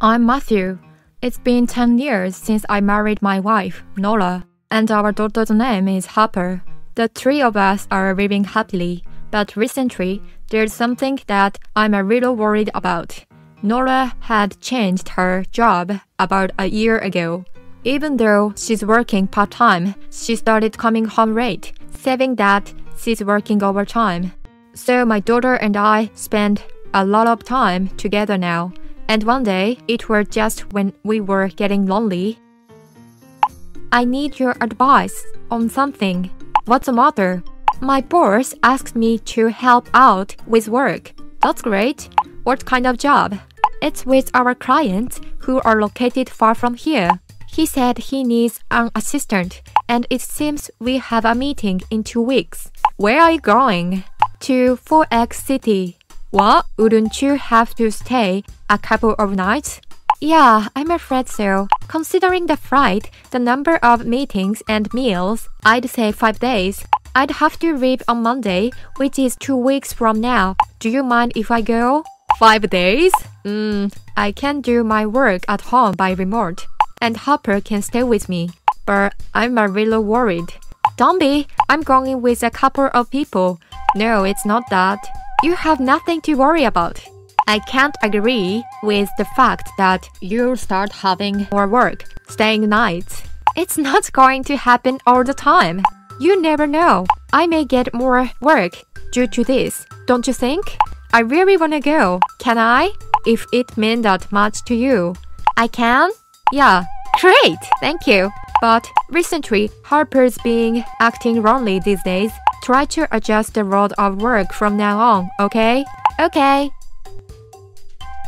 I'm Matthew. It's been 10 years since I married my wife, Nora, and our daughter's name is Harper. The three of us are living happily, but recently there's something that I'm a little worried about. Nora had changed her job about a year ago. Even though she's working part time, she started coming home late, saying that she's working overtime. So my daughter and I spend a lot of time together now. And one day, it was just when we were getting lonely. I need your advice on something. What's the matter? My boss asked me to help out with work. That's great. What kind of job? It's with our clients who are located far from here. He said he needs an assistant, and it seems we have a meeting in two weeks. Where are you going? To 4X City. What? Wouldn't you have to stay a couple of nights? Yeah, I'm afraid so. Considering the flight, the number of meetings and meals, I'd say five days. I'd have to leave on Monday, which is two weeks from now. Do you mind if I go? Five days? Hmm, I can do my work at home by remote. And Harper can stay with me. But I'm a little worried. Don't be, I'm going with a couple of people. No, it's not that. You have nothing to worry about. I can't agree with the fact that you'll start having more work, staying nights. It's not going to happen all the time. You never know. I may get more work due to this, don't you think? I really want to go. Can I? If it means that much to you. I can? Yeah. Great, thank you. But recently, Harper's being acting wrongly these days. Try to adjust the world of work from now on, okay? Okay.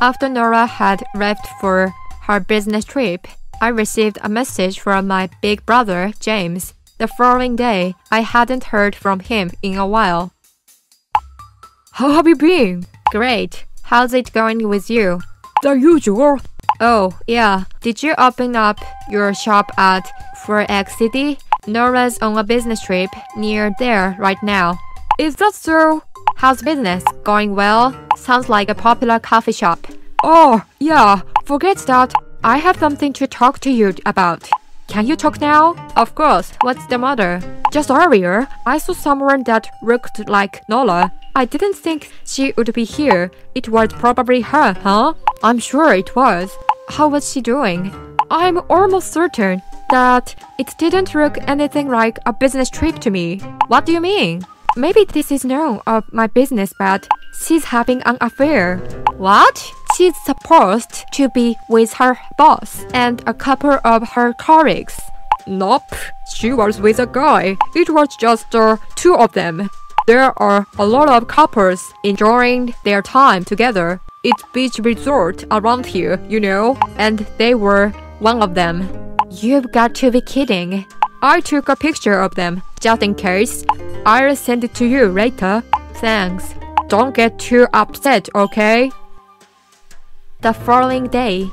After Nora had left for her business trip, I received a message from my big brother, James. The following day, I hadn't heard from him in a while. How have you been? Great. How's it going with you? The usual. Oh, yeah. Did you open up your shop at 4X City? Nora's on a business trip near there right now. Is that so? How's business? Going well? Sounds like a popular coffee shop. Oh, yeah. Forget that. I have something to talk to you about. Can you talk now? Of course. What's the matter? Just earlier, I saw someone that looked like Nora. I didn't think she would be here. It was probably her, huh? I'm sure it was. How was she doing? I'm almost certain that it didn't look anything like a business trip to me. What do you mean? Maybe this is none of my business, but she's having an affair. What? She's supposed to be with her boss and a couple of her colleagues. Nope, she was with a guy. It was just uh, two of them. There are a lot of couples enjoying their time together. It's beach resort around here, you know, and they were one of them. You've got to be kidding. I took a picture of them, just in case. I'll send it to you later. Thanks. Don't get too upset, okay? The following day.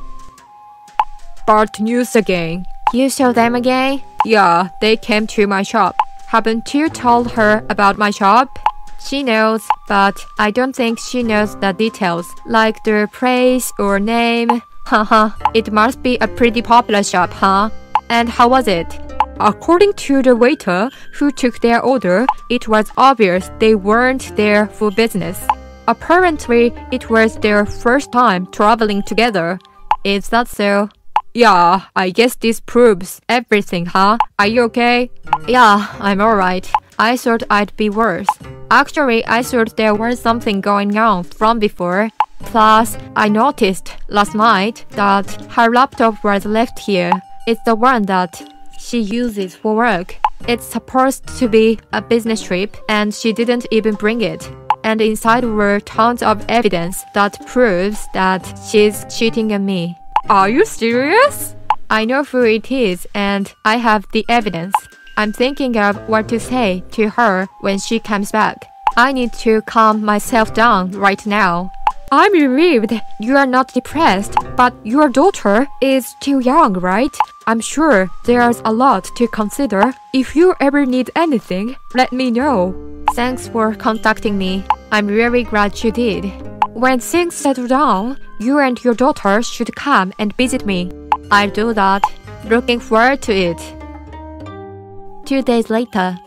Bad news again. You saw them again? Yeah, they came to my shop. Haven't you told her about my shop? She knows, but I don't think she knows the details, like the place or name. Haha, it must be a pretty popular shop, huh? And how was it? According to the waiter who took their order, it was obvious they weren't there for business. Apparently, it was their first time traveling together. Is that so? Yeah, I guess this proves everything, huh? Are you okay? Yeah, I'm alright. I thought I'd be worse. Actually, I thought there was something going on from before. Plus, I noticed last night that her laptop was left here. It's the one that she uses for work. It's supposed to be a business trip, and she didn't even bring it. And inside were tons of evidence that proves that she's cheating on me. Are you serious? I know who it is, and I have the evidence. I'm thinking of what to say to her when she comes back. I need to calm myself down right now. I'm relieved you are not depressed, but your daughter is too young, right? I'm sure there's a lot to consider. If you ever need anything, let me know. Thanks for contacting me. I'm really glad you did. When things settle down, you and your daughter should come and visit me. I'll do that. Looking forward to it. Two days later.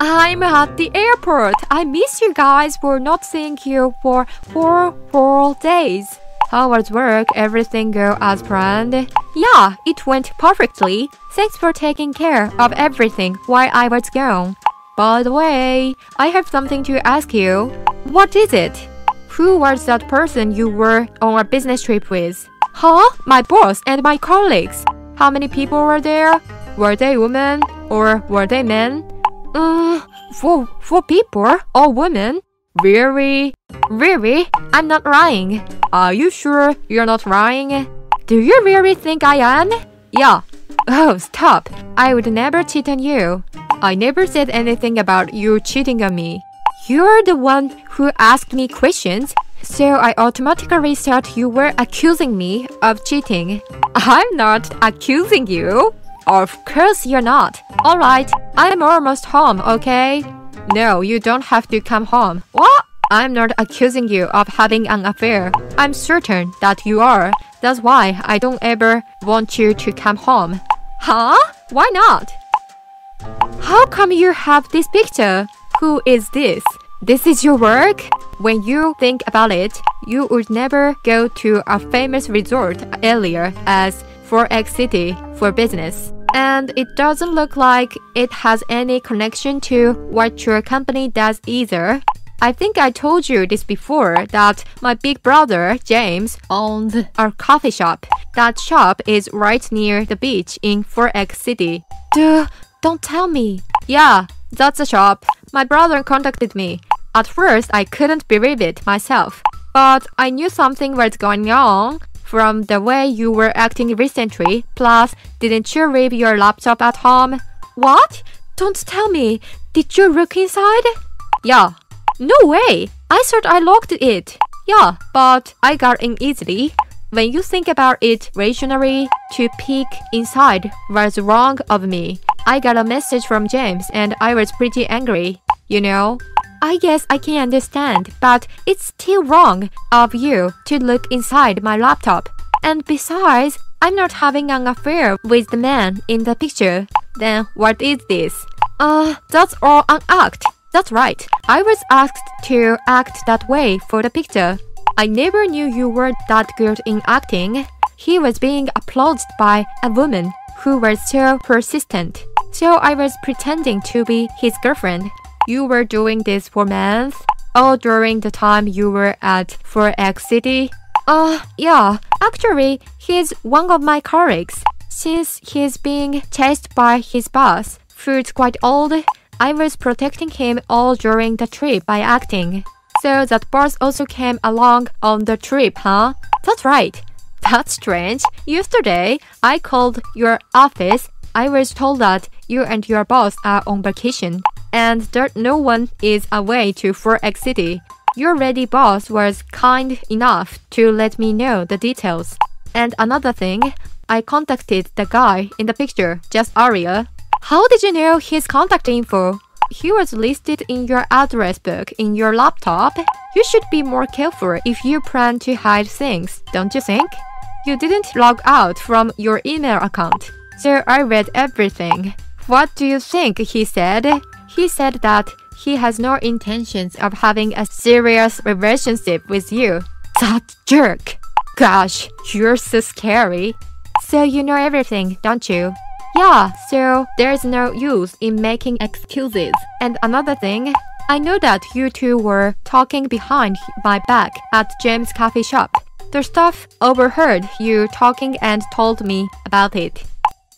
I'm at the airport. I miss you guys for not seeing you for four whole days. How was work? Everything go as planned? Yeah, it went perfectly. Thanks for taking care of everything while I was gone. By the way, I have something to ask you. What is it? Who was that person you were on a business trip with? Huh? My boss and my colleagues. How many people were there? Were they women or were they men? Uh, four, four people, or women. Really? Really? I'm not lying. Are you sure you're not lying? Do you really think I am? Yeah. Oh, stop. I would never cheat on you. I never said anything about you cheating on me. You're the one who asked me questions, so I automatically thought you were accusing me of cheating. I'm not accusing you. Of course you're not. Alright, I'm almost home, okay? No, you don't have to come home. What? I'm not accusing you of having an affair. I'm certain that you are. That's why I don't ever want you to come home. Huh? Why not? How come you have this picture? Who is this? This is your work? When you think about it, you would never go to a famous resort area as Forex City for business. And it doesn't look like it has any connection to what your company does either. I think I told you this before that my big brother, James, owned a coffee shop. That shop is right near the beach in 4X City. Duh, don't tell me. Yeah, that's a shop. My brother contacted me. At first, I couldn't believe it myself. But I knew something was going on from the way you were acting recently. Plus, didn't you leave your laptop at home? What? Don't tell me. Did you look inside? Yeah. No way. I thought I locked it. Yeah, but I got in easily. When you think about it rationally, to peek inside was wrong of me. I got a message from James and I was pretty angry. You know? I guess I can understand, but it's still wrong of you to look inside my laptop. And besides, I'm not having an affair with the man in the picture. Then what is this? Uh, that's all an act. That's right. I was asked to act that way for the picture. I never knew you were that good in acting. He was being applauded by a woman who was so persistent. So I was pretending to be his girlfriend. You were doing this for months? All during the time you were at Forex City? Uh, yeah. Actually, he's one of my colleagues. Since he's being chased by his boss, who's quite old, I was protecting him all during the trip by acting. So that boss also came along on the trip, huh? That's right. That's strange. Yesterday, I called your office. I was told that you and your boss are on vacation and that no one is away to Forex City. Your ready boss was kind enough to let me know the details. And another thing, I contacted the guy in the picture, just Aria. How did you know his contact info? He was listed in your address book in your laptop. You should be more careful if you plan to hide things, don't you think? You didn't log out from your email account, so I read everything. What do you think he said? He said that he has no intentions of having a serious relationship with you. That jerk! Gosh, you're so scary. So you know everything, don't you? Yeah, so there's no use in making excuses. And another thing, I know that you two were talking behind my back at James' coffee shop. The staff overheard you talking and told me about it.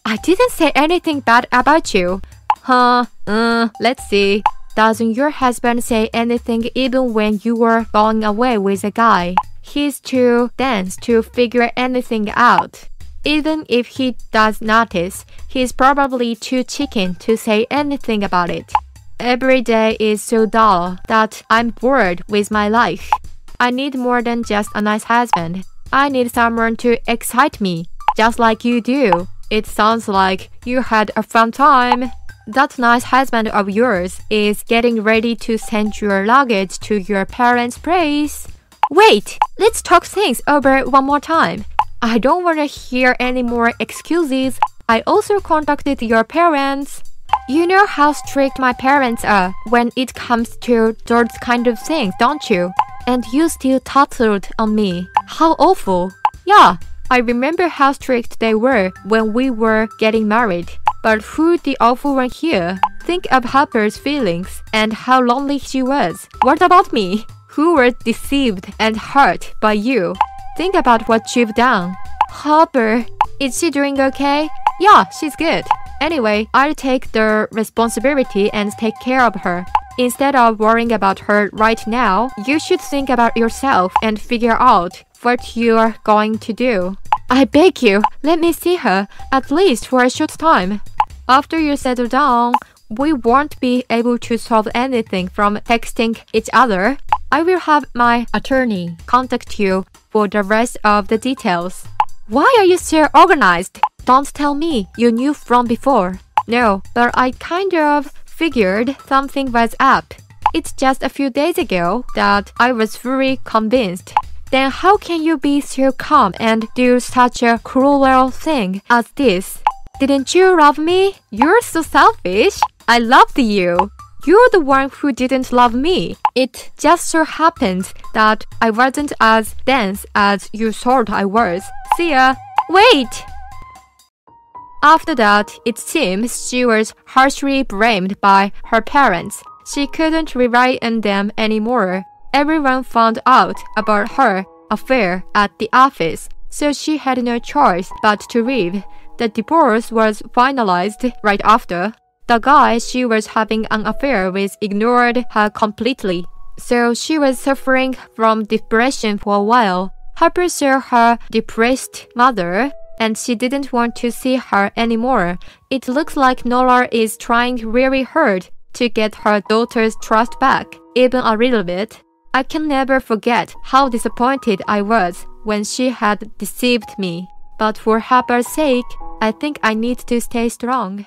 I didn't say anything bad about you. Huh, uh, let's see. Doesn't your husband say anything even when you were going away with a guy? He's too dense to figure anything out. Even if he does notice, he's probably too chicken to say anything about it. Every day is so dull that I'm bored with my life. I need more than just a nice husband. I need someone to excite me, just like you do. It sounds like you had a fun time that nice husband of yours is getting ready to send your luggage to your parents' place. Wait, let's talk things over one more time. I don't want to hear any more excuses. I also contacted your parents. You know how strict my parents are when it comes to those kind of things, don't you? And you still tattled on me. How awful. Yeah, I remember how strict they were when we were getting married. But who the awful one here? Think of Harper's feelings and how lonely she was. What about me? Who was deceived and hurt by you? Think about what you've done. Harper, is she doing okay? Yeah, she's good. Anyway, I'll take the responsibility and take care of her. Instead of worrying about her right now, you should think about yourself and figure out what you're going to do. I beg you, let me see her, at least for a short time. After you settle down, we won't be able to solve anything from texting each other. I will have my attorney contact you for the rest of the details. Why are you so organized? Don't tell me you knew from before. No, but I kind of figured something was up. It's just a few days ago that I was fully convinced. Then how can you be so calm and do such a cruel thing as this? Didn't you love me? You're so selfish. I loved you. You're the one who didn't love me. It just so happened that I wasn't as dense as you thought I was. See ya. Wait! After that, it seems she was harshly blamed by her parents. She couldn't rely on them anymore. Everyone found out about her affair at the office, so she had no choice but to leave. The divorce was finalized right after. The guy she was having an affair with ignored her completely. So she was suffering from depression for a while. Harper saw her depressed mother and she didn't want to see her anymore. It looks like Nora is trying really hard to get her daughter's trust back, even a little bit. I can never forget how disappointed I was when she had deceived me. But for Harper's sake, I think I need to stay strong.